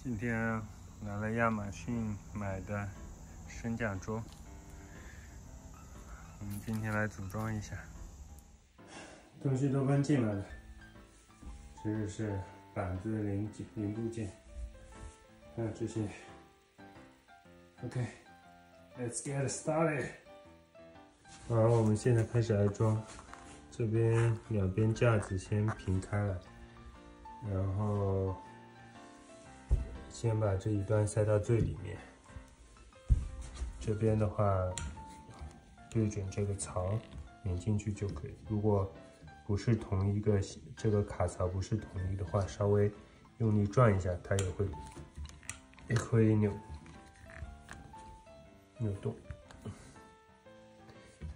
今天拿了亚马逊买的升降桌，我们今天来组装一下。东西都搬进来了，这个是板子零件零部件，还有这些。OK，Let's get started。好，我们现在开始来装。这边两边架子先平开了，然后先把这一端塞到最里面。这边的话，对准这个槽拧进去就可以。如果不是同一个这个卡槽不是统一的话，稍微用力转一下，它也会也可以扭扭动。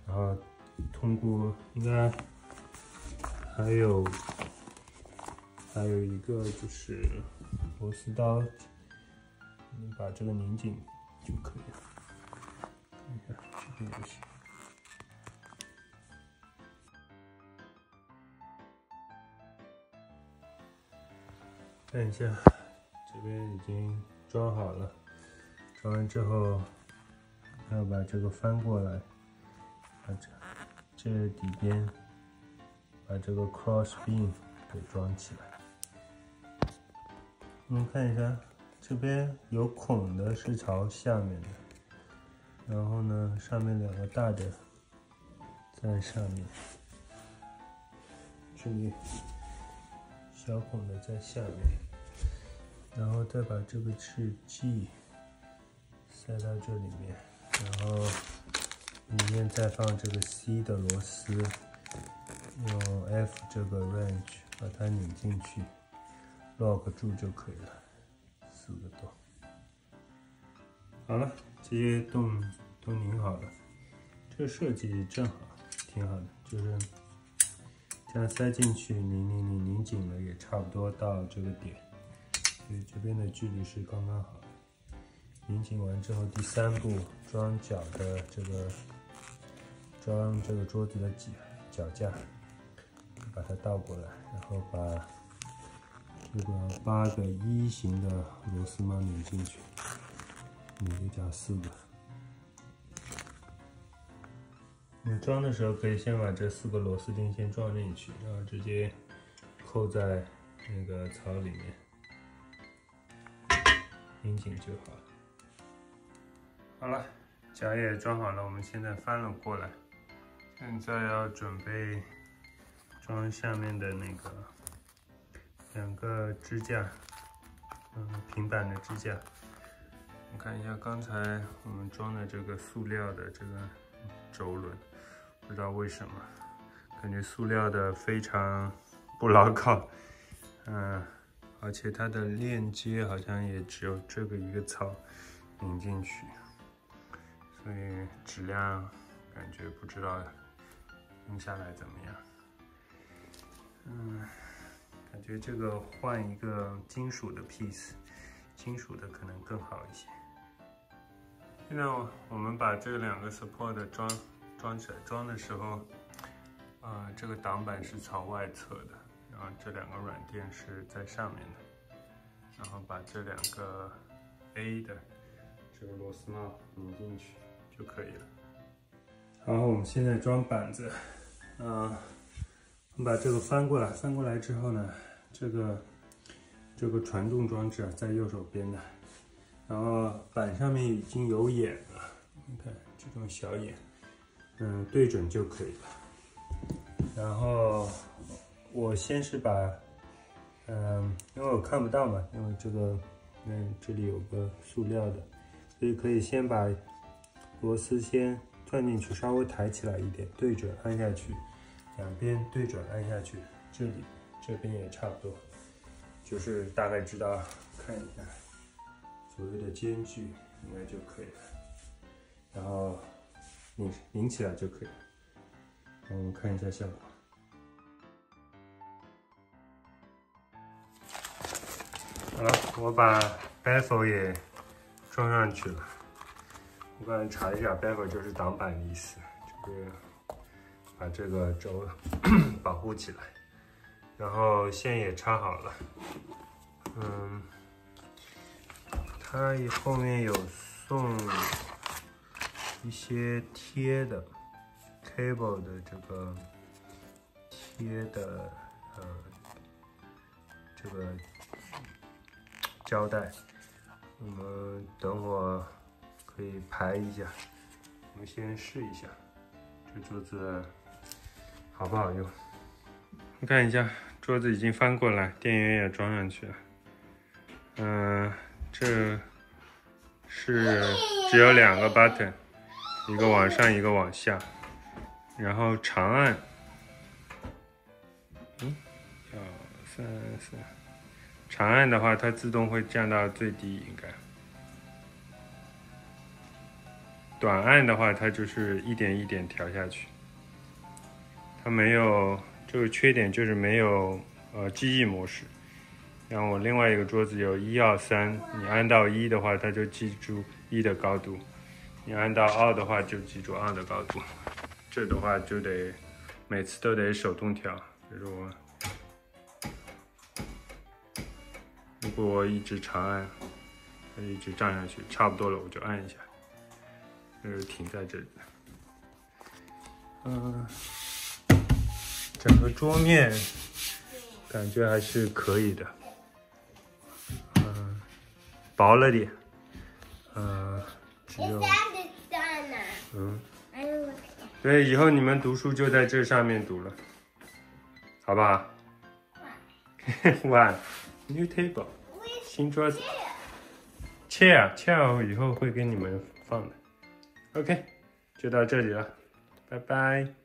然后通过应该。还有还有一个就是螺丝刀，把这个拧紧就可以了。看一下这边也行。看一下这边已经装好了，装完之后要把这个翻过来，把这这底边。把这个 cross beam 给装起来。我们看一下，这边有孔的是朝下面的，然后呢，上面两个大的在上面，这里小孔的在下面，然后再把这个是 G 塞到这里面，然后里面再放这个 C 的螺丝。用 F 这个 wrench 把它拧进去，lock 住就可以了。四个洞，好了，这些洞都拧好了。这个设计正好，挺好的，就是这样塞进去，拧拧拧拧紧了，也差不多到这个点，所以这边的距离是刚刚好。拧紧完之后，第三步装脚的这个，装这个桌子的脚脚架。把它倒过来，然后把这个八个一型的螺丝帽拧进去，拧一加四个。你装的时候可以先把这四个螺丝钉先装进去，然后直接扣在那个槽里面，拧紧就好了。好了，脚也装好了，我们现在翻了过来，现在要准备。装下面的那个两个支架，嗯，平板的支架。我看一下刚才我们装的这个塑料的这个轴轮，不知道为什么，感觉塑料的非常不牢靠，嗯，而且它的链接好像也只有这个一个槽拧进去，所以质量感觉不知道用下来怎么样。嗯，我觉得这个换一个金属的 piece，金属的可能更好一些。现在我们把这两个 support 装装起来，装的时候，呃，这个挡板是朝外侧的，然后这两个软垫是在上面的，然后把这两个 A 的这个螺丝帽拧进去就可以了。然后我们现在装板子，嗯。我们把这个翻过来，翻过来之后呢，这个这个传动装置啊，在右手边的，然后板上面已经有眼了，你看这种小眼，嗯，对准就可以了。然后我先是把，嗯，因为我看不到嘛，因为这个，嗯，这里有个塑料的，所以可以先把螺丝先钻进去，稍微抬起来一点，对准按下去。两边对准按下去，这里这边也差不多，就是大概知道看一下左右的间距应该就可以了，然后拧拧起来就可以了。我们看一下效果。好了，我把 baffle 也装上去了。我刚才查一下，baffle 就是挡板的意思，就是。把这个轴 保护起来，然后线也插好了。嗯，它后面有送一些贴的，cable 的这个贴的呃这个胶带，我们等会可以排一下。我们先试一下这桌子好不好用。你看一下，桌子已经翻过来，电源也装上去了。嗯，这是只有两个 button，一个往上，一个往下。然后长按，嗯，二三四，长按的话，它自动会降到最低，应该。短按的话，它就是一点一点调下去。它没有。这个缺点就是没有呃记忆模式，像我另外一个桌子有一二三，你按到一的话，它就记住一的高度；你按到二的话，就记住二的高度。这的话就得每次都得手动调，比如我如果我一直长按，它一直涨上去，差不多了我就按一下，就是停在这里。嗯。整个桌面感觉还是可以的，嗯，薄了点，嗯，只有，嗯，对，以后你们读书就在这上面读了，好不好？One。New table，新桌子，chair，chair 以后会给你们放的，OK，就到这里了，拜拜。